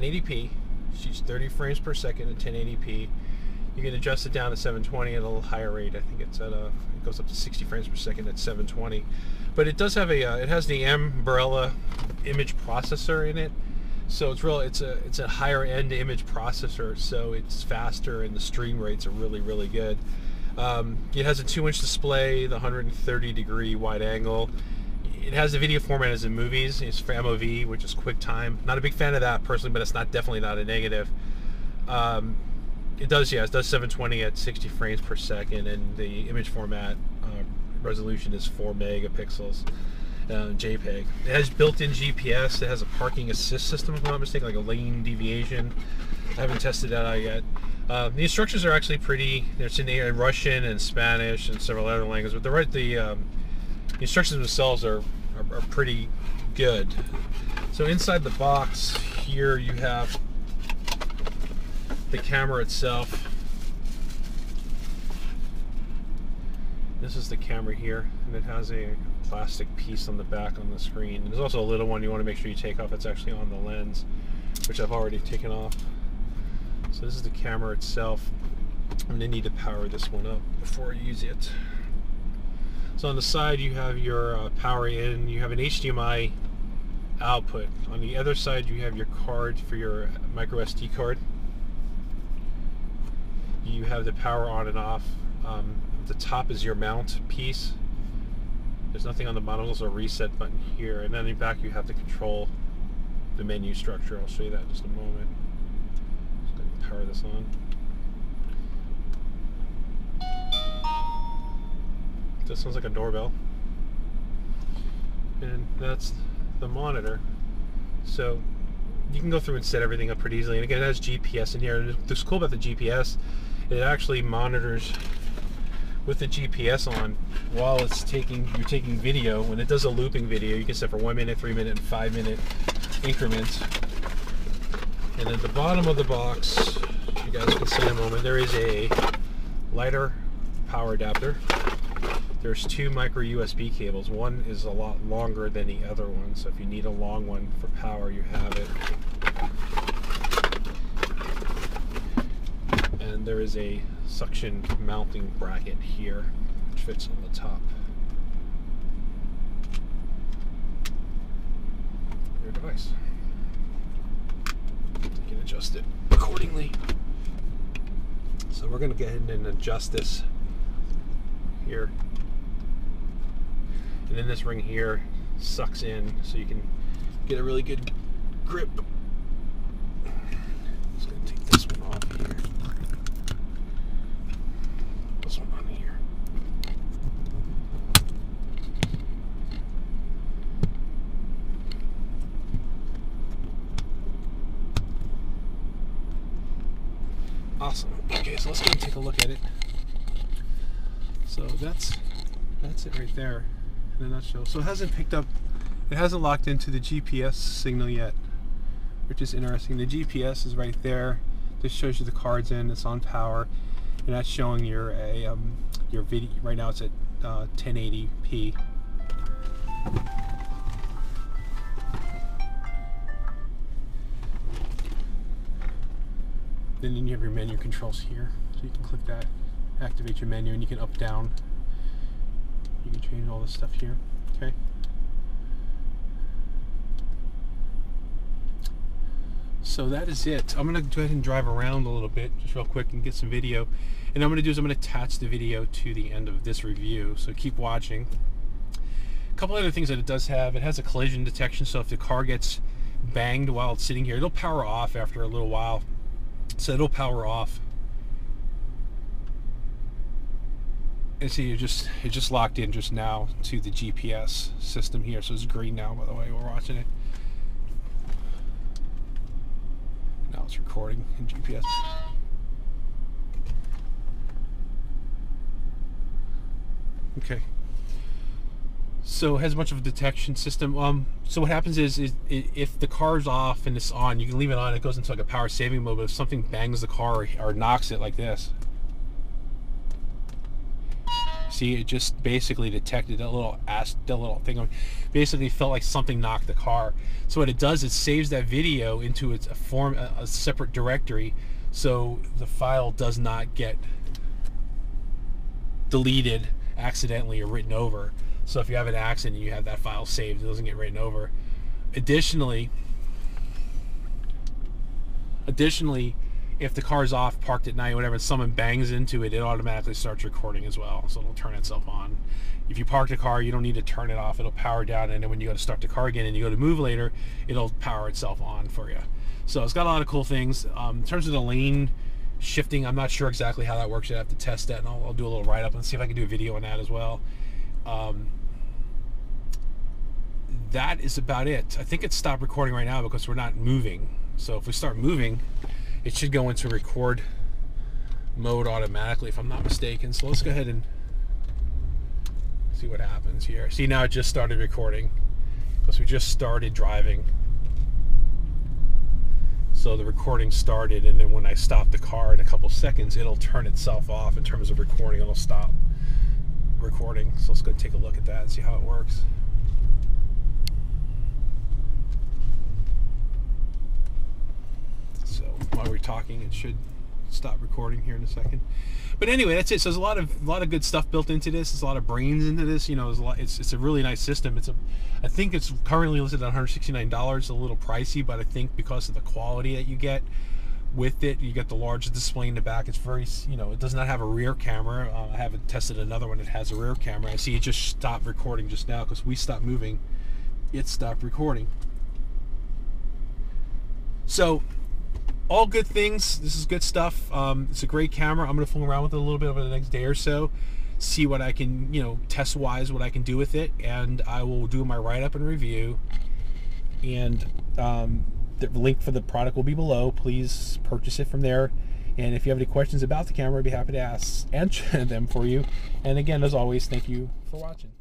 1080p, shoots 30 frames per second at 1080p. You can adjust it down to 720 at a little higher rate. I think it's at a it goes up to 60 frames per second at 720. But it does have a uh, it has the Ambarella image processor in it, so it's real. It's a it's a higher end image processor, so it's faster and the stream rates are really really good. Um, it has a two inch display, the 130 degree wide angle. It has the video format as in movies. It's for MOV, which is QuickTime. Not a big fan of that personally, but it's not definitely not a negative. Um, it does, yeah, it does 720 at 60 frames per second, and the image format uh, resolution is 4 megapixels. Uh, JPEG. It has built-in GPS. It has a parking assist system, if I'm not mistaken, like a lane deviation. I haven't tested that out yet. Uh, the instructions are actually pretty. It's in Russian and Spanish and several other languages, but the right the, um, the instructions themselves are, are, are pretty good. So inside the box here you have the camera itself. This is the camera here, and it has a plastic piece on the back on the screen. There's also a little one you want to make sure you take off. It's actually on the lens, which I've already taken off. So this is the camera itself. I'm gonna need to power this one up before I use it. So on the side you have your uh, power in, you have an HDMI output. On the other side you have your card for your micro SD card. You have the power on and off. Um, the top is your mount piece. There's nothing on the bottom. There's a reset button here. And then in the back you have to control the menu structure. I'll show you that in just a moment. Just gonna power this on. This sounds like a doorbell. And that's the monitor. So you can go through and set everything up pretty easily. And again, it has GPS in here. What's cool about the GPS, it actually monitors with the GPS on while it's taking you're taking video. When it does a looping video, you can set for one minute, three minute, and five minute increments. And at the bottom of the box, you guys can see in a moment, there is a lighter power adapter. There's two micro USB cables. One is a lot longer than the other one, so if you need a long one for power, you have it. And there is a suction mounting bracket here, which fits on the top. Your device. You can adjust it accordingly. So we're going to go ahead and adjust this here. And then this ring here sucks in so you can get a really good grip. Just to take this one off here. This one on here. Awesome. Okay, so let's go and take a look at it. So that's that's it right there in a nutshell. So it hasn't picked up, it hasn't locked into the GPS signal yet, which is interesting. The GPS is right there. This shows you the cards in. It's on power, and that's showing your a um, your video. Right now it's at uh, 1080p. Then you have your menu controls here, so you can click that, activate your menu, and you can up down you can change all this stuff here okay? So that is it. I'm gonna go ahead and drive around a little bit just real quick and get some video. And I'm gonna do is I'm gonna attach the video to the end of this review so keep watching. A couple other things that it does have it has a collision detection so if the car gets banged while it's sitting here it'll power off after a little while. So it'll power off and see it just it just locked in just now to the GPS system here so it's green now by the way we're watching it. Now it's recording in GPS okay. So it has a bunch of a detection system um so what happens is, is if the car's off and it's on you can leave it on it goes into like a power saving mode but if something bangs the car or, or knocks it like this See, it just basically detected a little ass, a little thing. Basically, felt like something knocked the car. So what it does, it saves that video into its a form, a, a separate directory, so the file does not get deleted accidentally or written over. So if you have an accident, you have that file saved. It doesn't get written over. Additionally, additionally, if the car's off, parked at night, whatever, someone bangs into it, it automatically starts recording as well. So it'll turn itself on. If you park the car, you don't need to turn it off. It'll power down, and then when you go to start the car again and you go to move later, it'll power itself on for you. So it's got a lot of cool things. Um, in terms of the lane shifting, I'm not sure exactly how that works. I have to test that, and I'll, I'll do a little write up and see if I can do a video on that as well. Um, that is about it. I think it's stopped recording right now because we're not moving. So if we start moving, it should go into record mode automatically if I'm not mistaken. So let's go ahead and see what happens here. See now it just started recording because we just started driving. So the recording started and then when I stop the car in a couple seconds it'll turn itself off in terms of recording. It'll stop recording. So let's go take a look at that and see how it works. While we're talking. It should stop recording here in a second. But anyway, that's it. So there's a lot of a lot of good stuff built into this. There's a lot of brains into this. You know, a lot, it's it's a really nice system. It's a, I think it's currently listed at 169 dollars. A little pricey, but I think because of the quality that you get with it, you get the large display in the back. It's very, you know, it does not have a rear camera. Uh, I haven't tested another one that has a rear camera. I see it just stopped recording just now because we stopped moving. It stopped recording. So all good things. This is good stuff. Um, it's a great camera. I'm going to fool around with it a little bit over the next day or so, see what I can, you know, test wise what I can do with it, and I will do my write up and review. And um, the link for the product will be below. Please purchase it from there. And if you have any questions about the camera, I'd be happy to ask answer them for you. And again, as always, thank you for watching.